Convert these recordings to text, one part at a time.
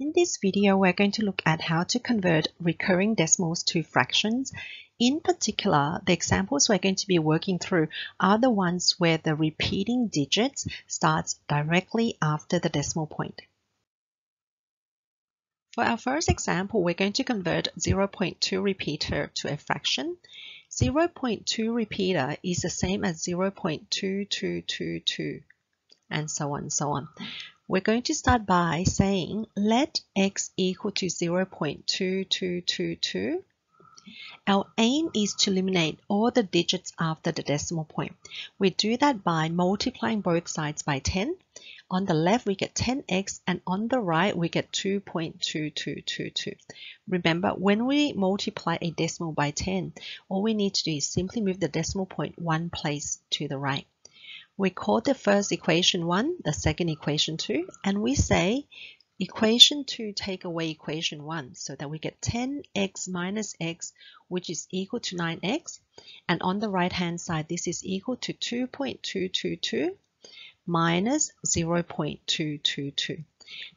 In this video, we're going to look at how to convert recurring decimals to fractions. In particular, the examples we're going to be working through are the ones where the repeating digits starts directly after the decimal point. For our first example, we're going to convert 0.2 repeater to a fraction. 0.2 repeater is the same as 0.2222 and so on and so on. We're going to start by saying let x equal to 0.2222. Our aim is to eliminate all the digits after the decimal point. We do that by multiplying both sides by 10. On the left, we get 10x, and on the right, we get 2.2222. Remember, when we multiply a decimal by 10, all we need to do is simply move the decimal point one place to the right. We call the first equation 1, the second equation 2, and we say equation 2 take away equation 1 so that we get 10x minus x which is equal to 9x and on the right hand side this is equal to 2.222 minus 0.222.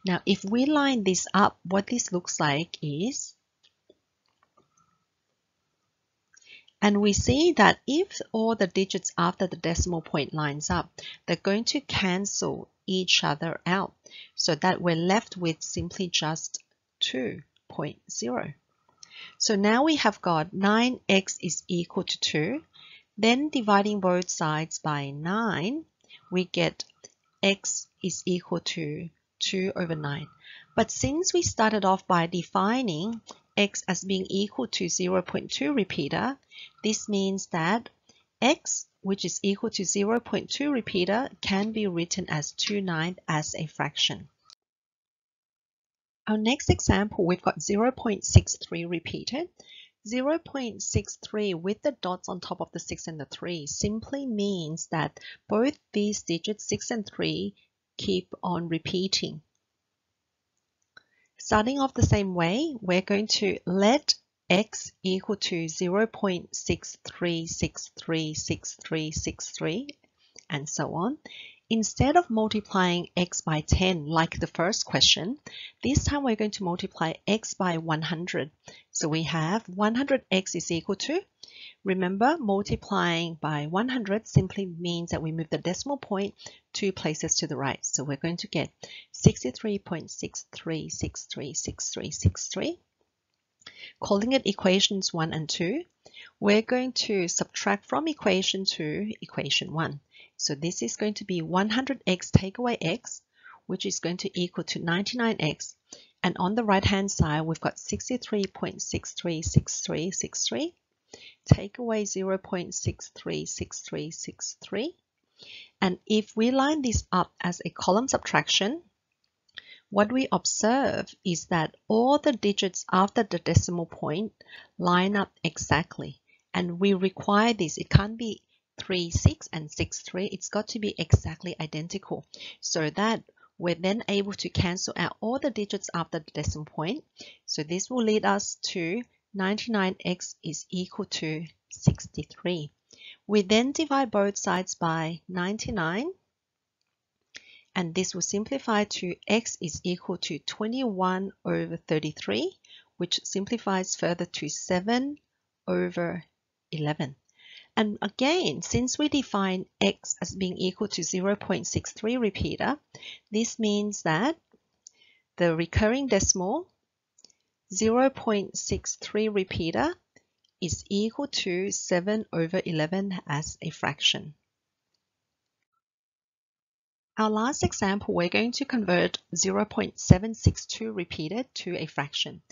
Now if we line this up what this looks like is And we see that if all the digits after the decimal point lines up, they're going to cancel each other out so that we're left with simply just 2.0. So now we have got 9x is equal to 2. Then dividing both sides by 9, we get x is equal to 2 over 9. But since we started off by defining x as being equal to 0.2 repeater, this means that x, which is equal to 0.2 repeater, can be written as 2 ninth as a fraction. Our next example, we've got 0.63 repeated. 0.63 with the dots on top of the 6 and the 3 simply means that both these digits 6 and 3 keep on repeating. Starting off the same way, we're going to let x equal to 0.63636363 and so on. Instead of multiplying x by 10 like the first question, this time we're going to multiply x by 100. So we have 100x is equal to, remember multiplying by 100 simply means that we move the decimal point two places to the right. So we're going to get 63.63636363. Calling it equations 1 and 2, we're going to subtract from equation 2 equation 1. So this is going to be 100x take away x, which is going to equal to 99x. And on the right hand side, we've got 63.636363. Take away 0.636363. And if we line this up as a column subtraction, what we observe is that all the digits after the decimal point line up exactly. And we require this. It can't be 3, 6 and 6, 3. It's got to be exactly identical so that we're then able to cancel out all the digits after the decimal point. So this will lead us to 99x is equal to 63. We then divide both sides by 99 and this will simplify to x is equal to 21 over 33 which simplifies further to 7 over 11. And again, since we define x as being equal to 0.63 repeater, this means that the recurring decimal 0.63 repeater is equal to 7 over 11 as a fraction. Our last example, we're going to convert 0.762 repeated to a fraction.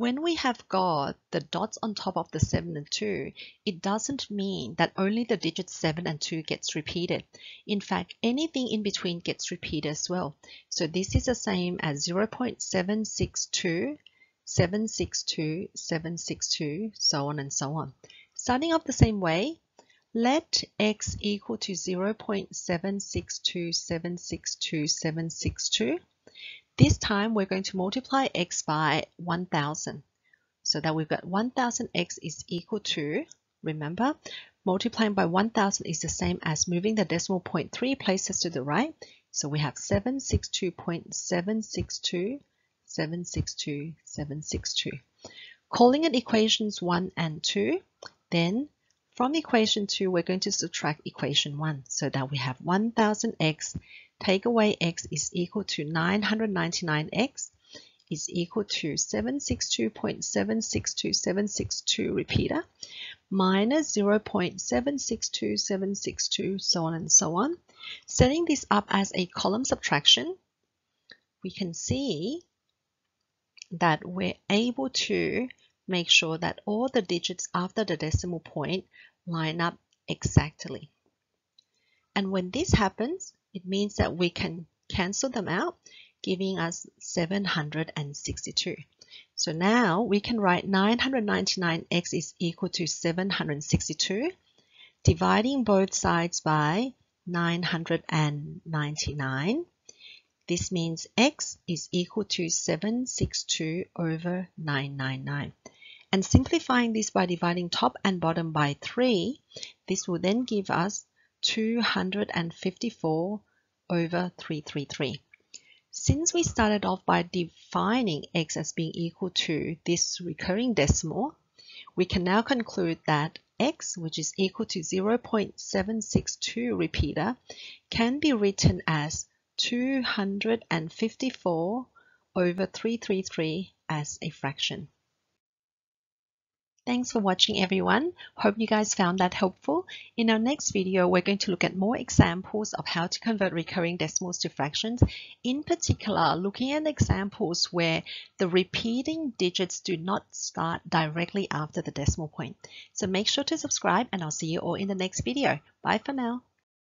When we have got the dots on top of the 7 and 2, it doesn't mean that only the digits 7 and 2 gets repeated. In fact, anything in between gets repeated as well. So this is the same as 0.762, 762, 762, so on and so on. Starting off the same way, let x equal to 0.762762762. This time we're going to multiply x by 1000 so that we've got 1000x is equal to, remember, multiplying by 1000 is the same as moving the decimal point three places to the right. So we have 762.762 762, 762. Calling it equations 1 and 2, then from equation 2, we're going to subtract equation 1 so that we have 1000x, take away x is equal to 999x is equal to 762.762762 repeater minus 0.762762 so on and so on. Setting this up as a column subtraction, we can see that we're able to make sure that all the digits after the decimal point line up exactly. And when this happens, it means that we can cancel them out, giving us 762. So now we can write 999x is equal to 762, dividing both sides by 999. This means x is equal to 762 over 999. And simplifying this by dividing top and bottom by 3, this will then give us 254 over 333. Since we started off by defining x as being equal to this recurring decimal, we can now conclude that x, which is equal to 0.762 repeater, can be written as 254 over 333 as a fraction. Thanks for watching everyone. Hope you guys found that helpful. In our next video, we're going to look at more examples of how to convert recurring decimals to fractions. In particular, looking at examples where the repeating digits do not start directly after the decimal point. So make sure to subscribe and I'll see you all in the next video. Bye for now.